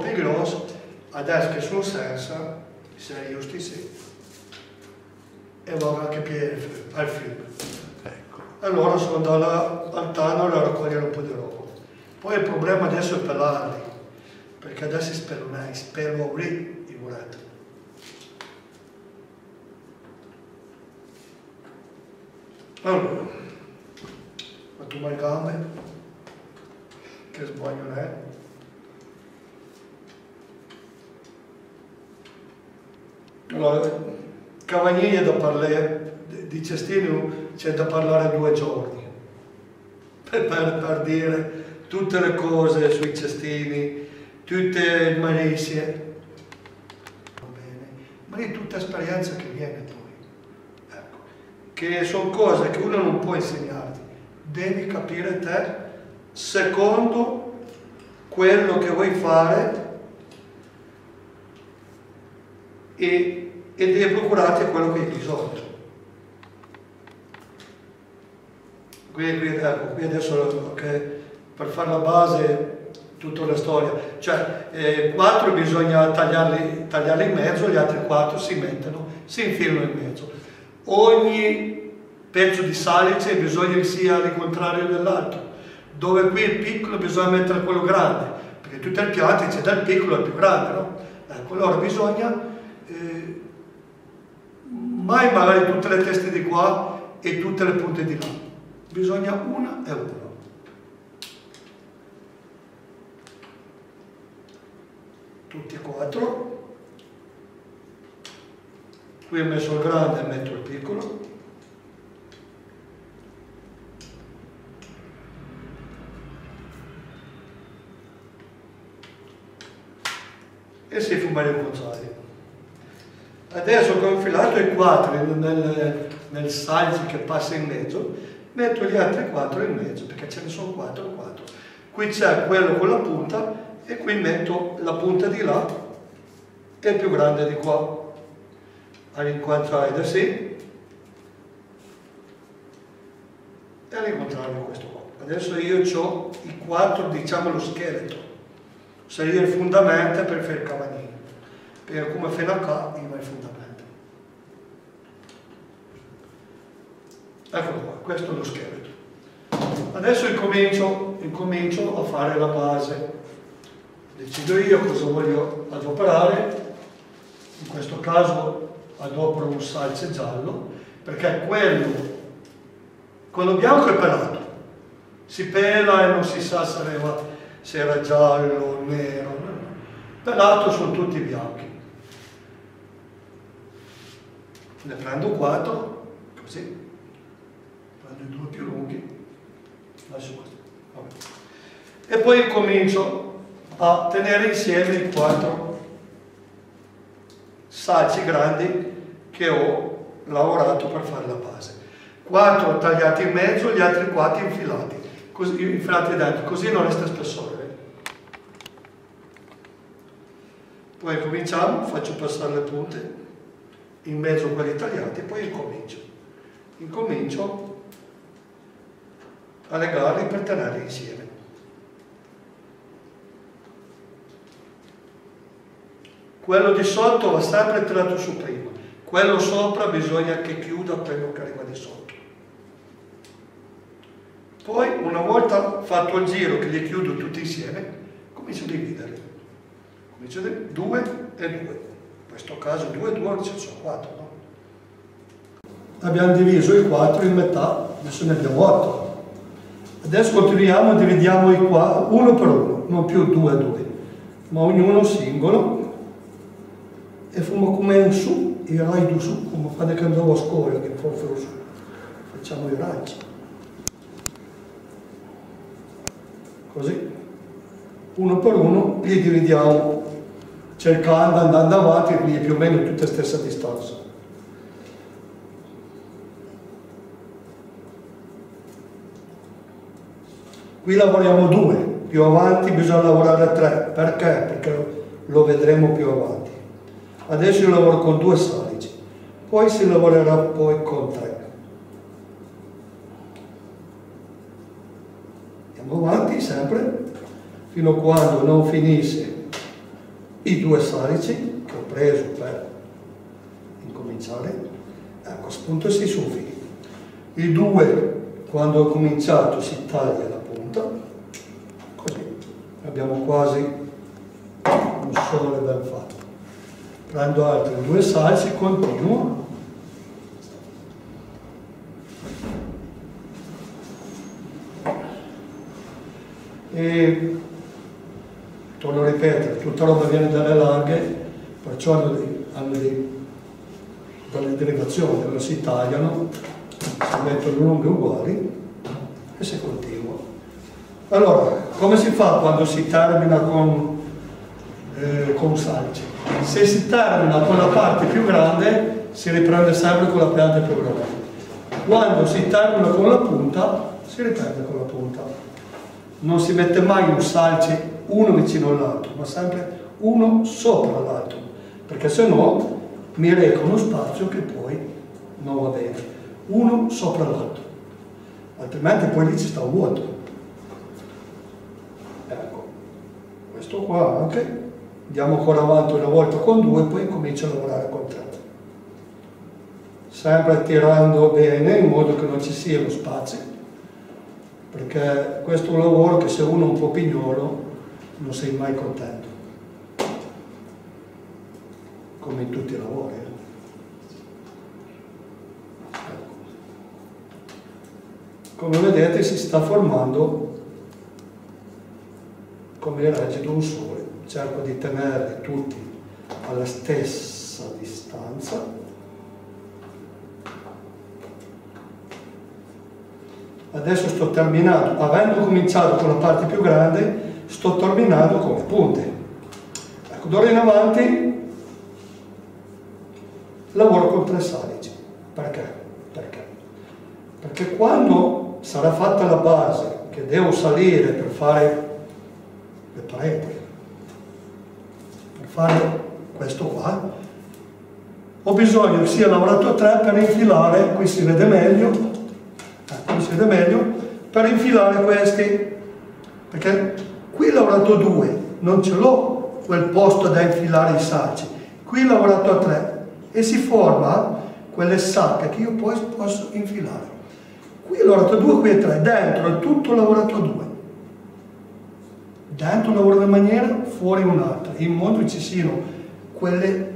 più grosso, adesso che sono senza, sei giusti sì. E vanno anche più al fiume. Ecco. Allora sono andato al Tano a raccogliere un po' di roba. Poi il problema adesso è pelarli, perché adesso spero, spero lì i muretti. Allora, ma tu mai gambe? Che sbaglio non è? Allora, Cavagnini da parlare, di Cestino c'è da parlare due giorni, per, per, per, dire tutte le cose sui cestini, tutte le malizie. Ma è tutta esperienza che viene poi. Ecco. Che sono cose che uno non può insegnarti, devi capire te secondo quello che vuoi fare e, e devi procurarti quello che hai bisogno. Qui, qui, ecco, qui adesso okay, per fare la base tutta la storia, cioè eh, quattro bisogna tagliarli, tagliarli in mezzo, gli altri quattro si mettono, si infilano in mezzo. Ogni pezzo di salice bisogna che sia al contrario dell'altro, dove qui il piccolo bisogna mettere quello grande, perché tutti i piatti c'è dal piccolo al più grande, no? Ecco, allora bisogna mai magari tutte le teste di qua e tutte le punte di là bisogna una e una. Tutti e quattro. Qui ho messo il grande e metto il piccolo. E si fuma il mozzarella. Adesso che ho infilato i quattro nel, nel salzi che passa in mezzo, metto gli altri quattro in mezzo, perché ce ne sono quattro, quattro. Qui c'è quello con la punta e qui metto la punta di là e più grande di qua. All'incontrario da sì e all'incontrario questo qua. Adesso io ho i quattro, diciamo, lo scheletro. Seria il fondamento per fare il cavagnino. Per come fino a qua, io il fondamento. Eccolo qua, questo è lo scheletro. Adesso incomincio, incomincio a fare la base. Decido io cosa voglio adoperare, in questo caso adopero un salce giallo, perché quello, quello bianco è pelato, si pela e non si sa se era, se era giallo, nero, pelato sono tutti bianchi. Ne prendo quattro, così, prendo i due più lunghi, lascio questo. Vabbè. E poi comincio a tenere insieme i quattro salci grandi che ho lavorato per fare la base. Quattro tagliati in mezzo, gli altri quattro infilati, così, infilati dentro, così non resta spessore. Poi cominciamo, faccio passare le punte, in mezzo a quelli tagliati, e poi incomincio. Incomincio a legarli per tenerli insieme. Quello di sotto va sempre tirato su prima, quello sopra bisogna che chiuda quello che arriva di sotto. Poi, una volta fatto il giro, che li chiudo tutti insieme, comincio a dividerli. Comincio a dividere 2 e 2 questo caso due e due, ci sono quattro, no? Abbiamo diviso i quattro in metà, adesso ne abbiamo otto. Adesso continuiamo, dividiamo i qua uno per uno, non più due a due, ma ognuno singolo e fumo come un su, i rai su, come quando andavo a scuola, che fossero su. Facciamo i raggi. Così. Uno per uno li dividiamo, cercando, andando avanti, quindi più o meno tutte stessa distanza. Qui lavoriamo due, più avanti bisogna lavorare a tre. Perché? Perché lo vedremo più avanti. Adesso io lavoro con due salici, poi si lavorerà poi con tre. Andiamo avanti sempre fino a quando non finisse i due salici che ho preso per incominciare, ecco, a questo punto si finiti. I due, quando ho cominciato, si taglia la punta, così abbiamo quasi un sole ben fatto. Prendo altri due salici, continuo e torno a ripetere, tutta roba viene dalle larghe, perciò hanno, dei, hanno dei, delle derivazioni, allora si tagliano, si mettono lunghe uguali e si continua. Allora, come si fa quando si termina con, eh, con salci? Se si termina con la parte più grande, si riprende sempre con la pianta più grande. Quando si termina con la punta, si riprende con la punta non si mette mai un salce uno vicino all'altro, ma sempre uno sopra l'altro, perché se no mi reca uno spazio che poi non va bene. Uno sopra l'altro, altrimenti poi lì ci sta vuoto. Ecco, questo qua anche, andiamo ancora avanti una volta con due, poi comincio a lavorare con tre. Sempre tirando bene in modo che non ci sia lo spazio perché questo è un lavoro che se uno è un po' pignolo non sei mai contento, come in tutti i lavori. Eh. Ecco. Come vedete si sta formando come le raggi di un sole, cerco di tenerli tutti alla stessa distanza adesso sto terminando, avendo cominciato con la parte più grande, sto terminando con le punte. Ecco, d'ora in avanti lavoro con tre salici. Perché? Perché? Perché quando sarà fatta la base, che devo salire per fare le pareti, per fare questo qua, ho bisogno che sia lavorato a tre per infilare, qui si vede meglio, si vede meglio, per infilare questi, perché qui ho lavorato due, non ce l'ho quel posto da infilare i sacci, qui ho lavorato a tre e si forma quelle sacche che io poi posso infilare. Qui ho lavorato due, qui a tre, dentro è tutto lavorato due. Dentro lavoro in una maniera, fuori un'altra, in modo che ci siano quelle,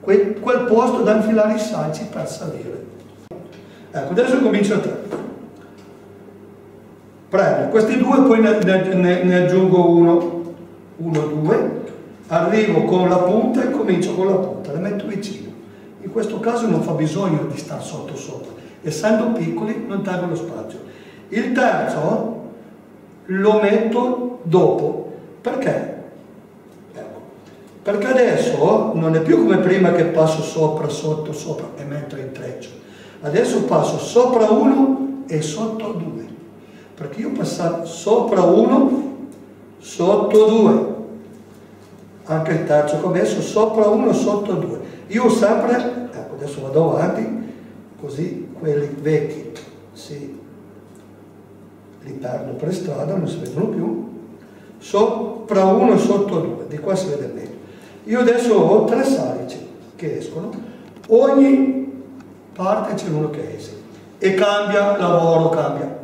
quel, quel posto da infilare i sacci per salire. Ecco, adesso comincio a tre prendo questi due poi ne, ne, ne aggiungo uno. Uno, due. Arrivo con la punta e comincio con la punta le metto vicino. In questo caso non fa bisogno di stare sotto sopra essendo piccoli non taglio lo spazio. Il terzo lo metto dopo. Perché? Ecco. perché adesso non è più come prima che passo sopra, sotto, sopra e metto intreccio adesso passo sopra uno e sotto due perché io ho passato sopra uno, sotto due. Anche il terzo che ho messo sopra uno, sotto due. Io sempre, ecco adesso vado avanti, così quelli vecchi si li perdo per strada, non si vedono più, sopra uno, sotto due, di qua si vede meglio. Io adesso ho tre salici che escono, ogni parte c'è uno che esce e cambia lavoro, cambia